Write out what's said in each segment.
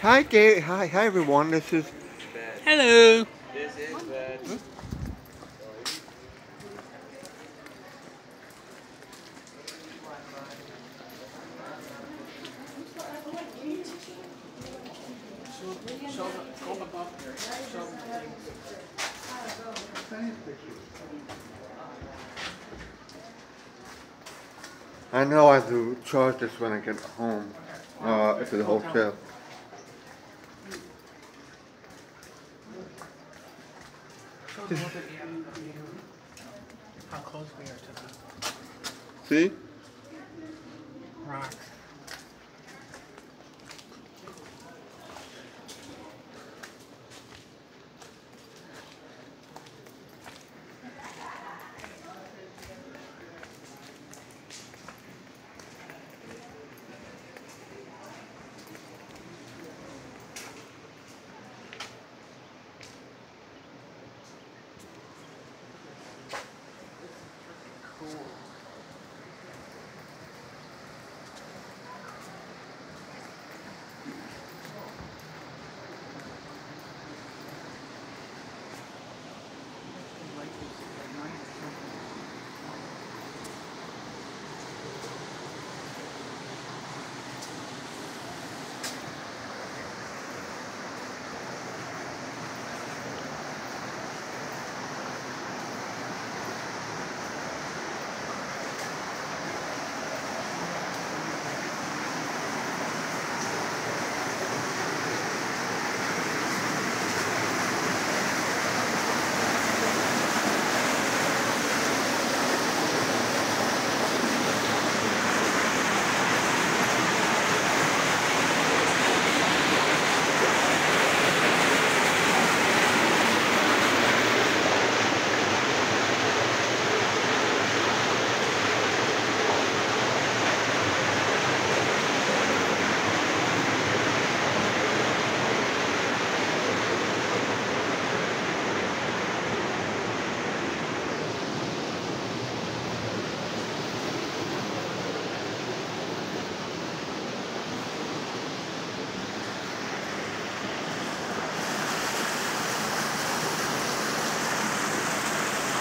Hi, Gary. Hi, hi, everyone. This is. Hello. This is bad. I know I have to charge this when I get home uh, to the hotel. How close we are to the See? rocks.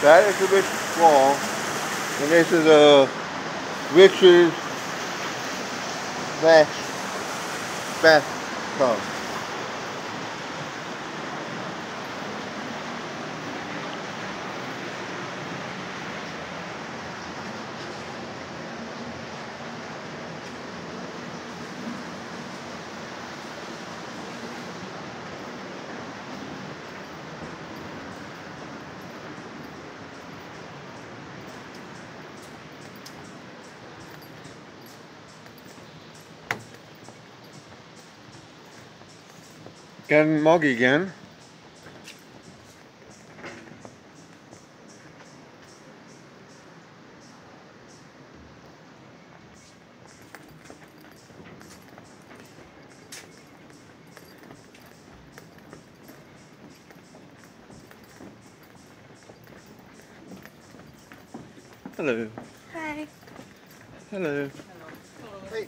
That is a bit small. And this is a Rich's Bath bathtub. Getting muggy again. Hello. Hi. Hello. Hey.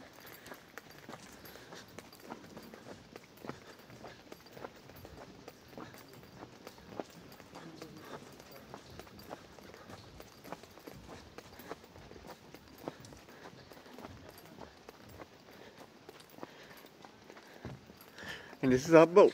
And this is our boat.